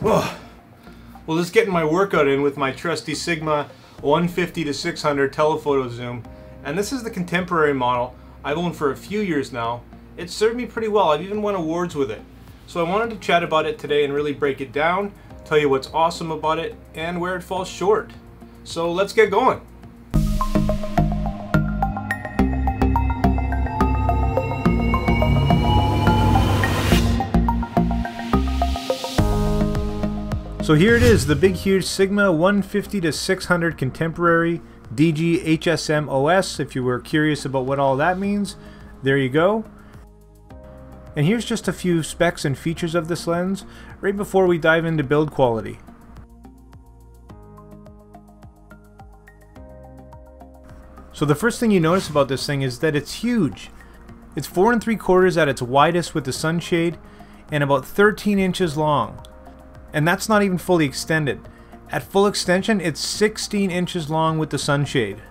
Well, just getting my workout in with my trusty Sigma 150 to 600 telephoto zoom. And this is the contemporary model I've owned for a few years now. It served me pretty well. I've even won awards with it. So I wanted to chat about it today and really break it down, tell you what's awesome about it, and where it falls short. So let's get going. So here it is, the big huge Sigma 150 to 600 contemporary DG HSM OS. If you were curious about what all that means, there you go. And here's just a few specs and features of this lens right before we dive into build quality. So the first thing you notice about this thing is that it's huge. It's 4 and 3 quarters at its widest with the sunshade and about 13 inches long. And that's not even fully extended. At full extension, it's 16 inches long with the sunshade.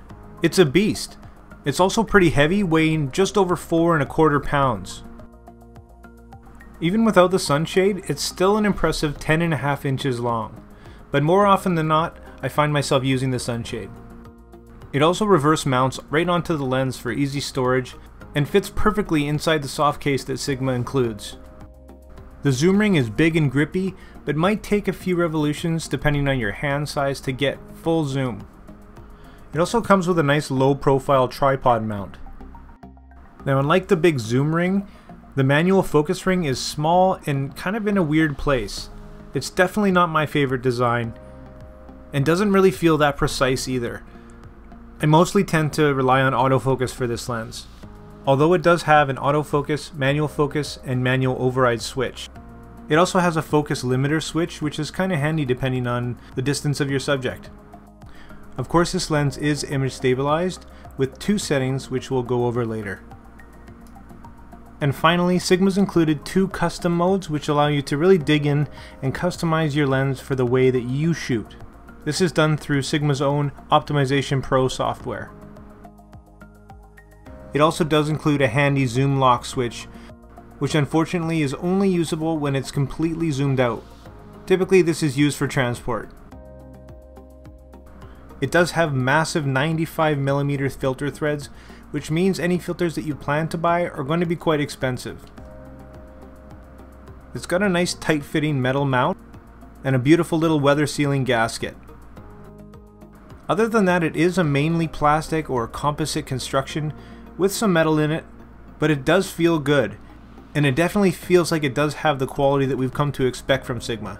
It's a beast. It's also pretty heavy, weighing just over four and a quarter pounds. Even without the sunshade, it's still an impressive 10 and a half inches long. But more often than not, I find myself using the sunshade. It also reverse mounts right onto the lens for easy storage and fits perfectly inside the soft case that Sigma includes. The zoom ring is big and grippy, but might take a few revolutions depending on your hand size to get full zoom. It also comes with a nice low profile tripod mount. Now unlike the big zoom ring, the manual focus ring is small and kind of in a weird place. It's definitely not my favorite design, and doesn't really feel that precise either. I mostly tend to rely on autofocus for this lens, although it does have an autofocus, manual focus, and manual override switch. It also has a focus limiter switch, which is kind of handy depending on the distance of your subject. Of course this lens is image stabilized, with two settings which we'll go over later. And finally, Sigma's included two custom modes which allow you to really dig in and customize your lens for the way that you shoot. This is done through Sigma's own Optimization Pro software. It also does include a handy zoom lock switch which unfortunately is only usable when it's completely zoomed out. Typically this is used for transport. It does have massive 95mm filter threads, which means any filters that you plan to buy are going to be quite expensive. It's got a nice tight fitting metal mount and a beautiful little weather sealing gasket. Other than that it is a mainly plastic or composite construction with some metal in it, but it does feel good and it definitely feels like it does have the quality that we've come to expect from Sigma.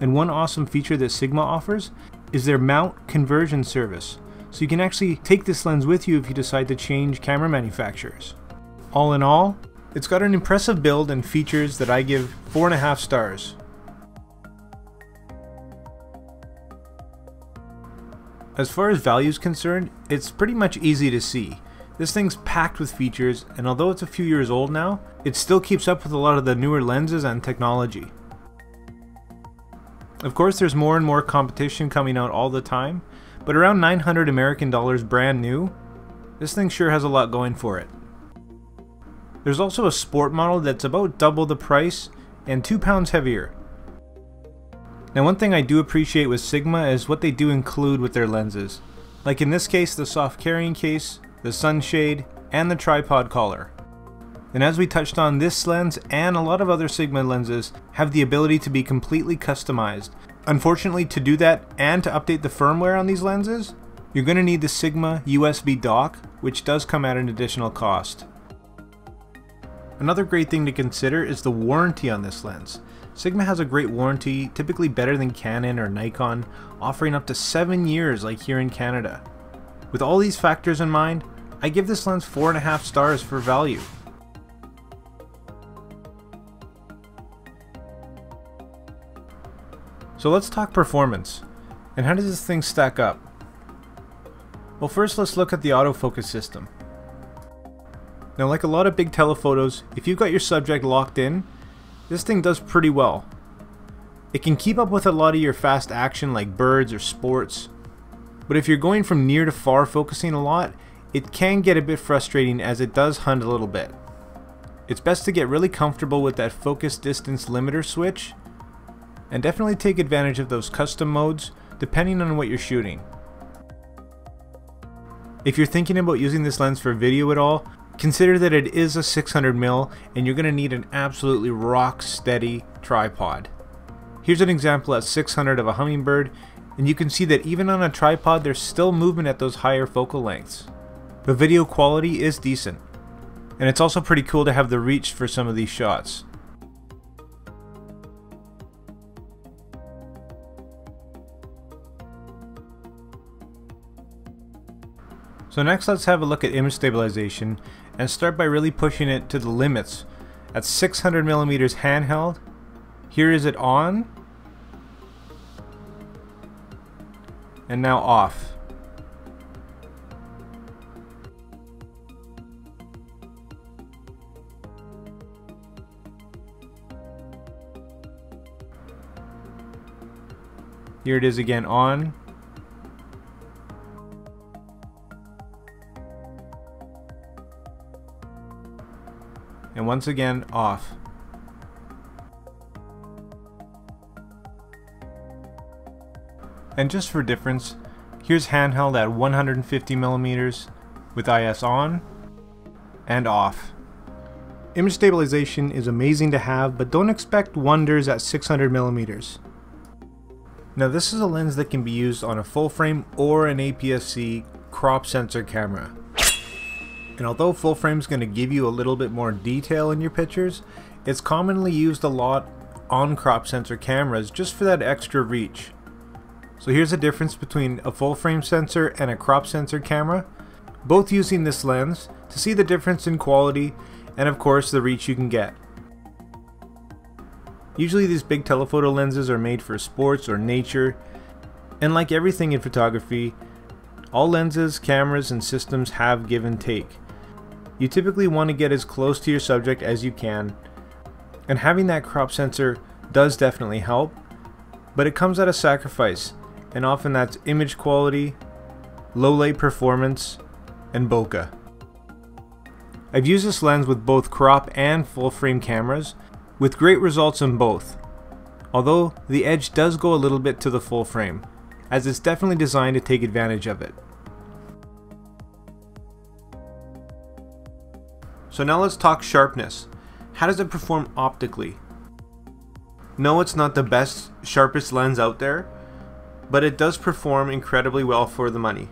And one awesome feature that Sigma offers is their mount conversion service. So you can actually take this lens with you if you decide to change camera manufacturers. All in all, it's got an impressive build and features that I give 4.5 stars. As far as value is concerned, it's pretty much easy to see. This thing's packed with features, and although it's a few years old now, it still keeps up with a lot of the newer lenses and technology. Of course, there's more and more competition coming out all the time, but around 900 American dollars brand new, this thing sure has a lot going for it. There's also a sport model that's about double the price and 2 pounds heavier. Now one thing I do appreciate with Sigma is what they do include with their lenses. Like in this case, the soft carrying case, the sunshade, and the tripod collar. And as we touched on, this lens and a lot of other Sigma lenses have the ability to be completely customized. Unfortunately, to do that and to update the firmware on these lenses, you're going to need the Sigma USB dock, which does come at an additional cost. Another great thing to consider is the warranty on this lens. Sigma has a great warranty, typically better than Canon or Nikon, offering up to 7 years like here in Canada. With all these factors in mind, I give this lens 4.5 stars for value. So let's talk performance. And how does this thing stack up? Well first let's look at the autofocus system. Now like a lot of big telephotos, if you've got your subject locked in, this thing does pretty well. It can keep up with a lot of your fast action like birds or sports, but if you're going from near to far focusing a lot, it can get a bit frustrating as it does hunt a little bit. It's best to get really comfortable with that focus distance limiter switch and definitely take advantage of those custom modes depending on what you're shooting. If you're thinking about using this lens for video at all, consider that it is a 600mm and you're going to need an absolutely rock steady tripod. Here's an example at 600 of a hummingbird and you can see that even on a tripod there's still movement at those higher focal lengths. The video quality is decent. And it's also pretty cool to have the reach for some of these shots. So next let's have a look at image stabilization and start by really pushing it to the limits. At 600mm handheld, here is it on, and now off. Here it is again on. And once again off. And just for difference, here's handheld at 150 millimeters with IS on and off. Image stabilization is amazing to have, but don't expect wonders at 600 millimeters. Now this is a lens that can be used on a full frame or an APS-C crop sensor camera. And although full frame is going to give you a little bit more detail in your pictures, it's commonly used a lot on crop sensor cameras just for that extra reach. So here's a difference between a full frame sensor and a crop sensor camera, both using this lens to see the difference in quality and of course the reach you can get. Usually these big telephoto lenses are made for sports or nature, and like everything in photography, all lenses, cameras, and systems have give and take. You typically want to get as close to your subject as you can, and having that crop sensor does definitely help, but it comes at a sacrifice, and often that's image quality, low light performance, and bokeh. I've used this lens with both crop and full frame cameras, with great results in both. Although the edge does go a little bit to the full frame, as it's definitely designed to take advantage of it. So now let's talk sharpness. How does it perform optically? No, it's not the best, sharpest lens out there, but it does perform incredibly well for the money.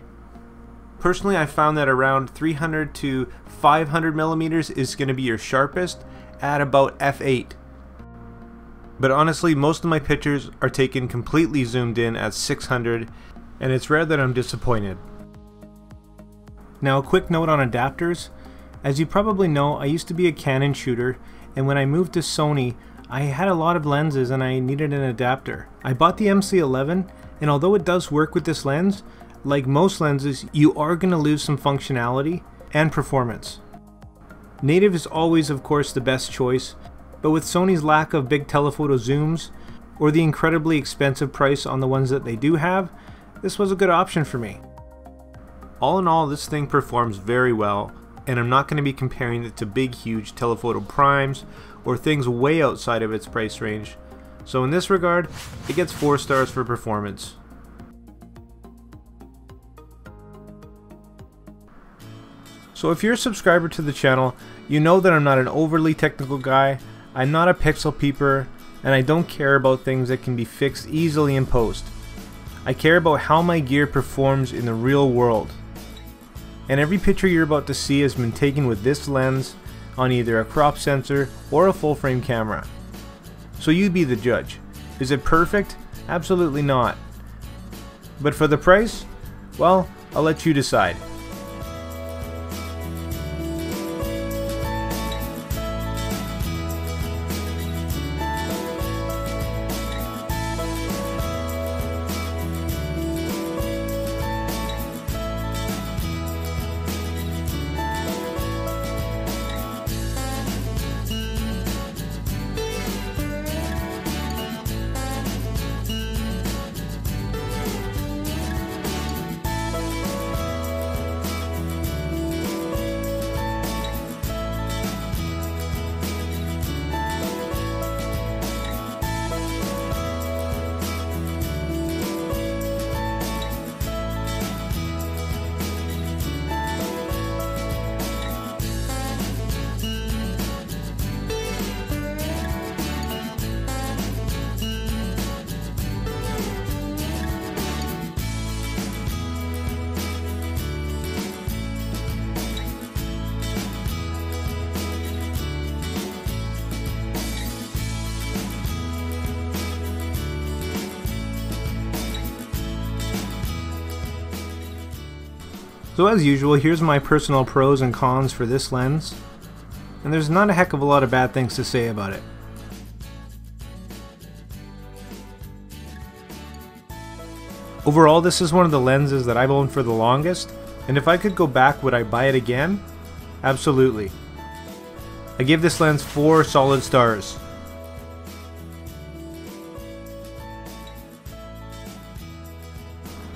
Personally, I found that around 300 to 500 millimeters is going to be your sharpest, at about f8. But honestly, most of my pictures are taken completely zoomed in at 600 and it's rare that I'm disappointed. Now a quick note on adapters. As you probably know, I used to be a Canon shooter and when I moved to Sony, I had a lot of lenses and I needed an adapter. I bought the MC11 and although it does work with this lens, like most lenses, you are going to lose some functionality and performance. Native is always of course the best choice, but with Sony's lack of big telephoto zooms, or the incredibly expensive price on the ones that they do have, this was a good option for me. All in all, this thing performs very well, and I'm not going to be comparing it to big huge telephoto primes or things way outside of its price range. So in this regard, it gets 4 stars for performance. So if you're a subscriber to the channel, you know that I'm not an overly technical guy, I'm not a pixel peeper, and I don't care about things that can be fixed easily in post. I care about how my gear performs in the real world. And every picture you're about to see has been taken with this lens on either a crop sensor or a full frame camera. So you be the judge. Is it perfect? Absolutely not. But for the price? Well, I'll let you decide. So as usual, here's my personal pros and cons for this lens. And there's not a heck of a lot of bad things to say about it. Overall, this is one of the lenses that I've owned for the longest, and if I could go back, would I buy it again? Absolutely. I give this lens 4 solid stars.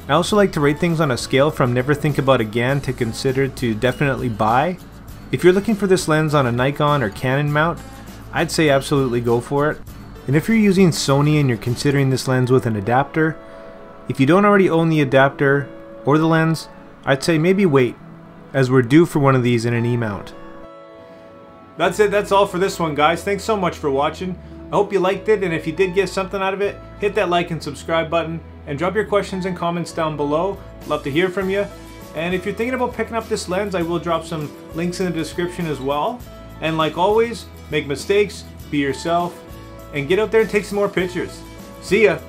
I also like to rate things on a scale from never think about again to consider to definitely buy. If you're looking for this lens on a Nikon or Canon mount, I'd say absolutely go for it. And if you're using Sony and you're considering this lens with an adapter, if you don't already own the adapter or the lens, I'd say maybe wait, as we're due for one of these in an E-mount. That's it, that's all for this one guys. Thanks so much for watching. I hope you liked it, and if you did get something out of it, hit that like and subscribe button, and drop your questions and comments down below. Love to hear from you. And if you're thinking about picking up this lens, I will drop some links in the description as well. And like always, make mistakes, be yourself, and get out there and take some more pictures. See ya!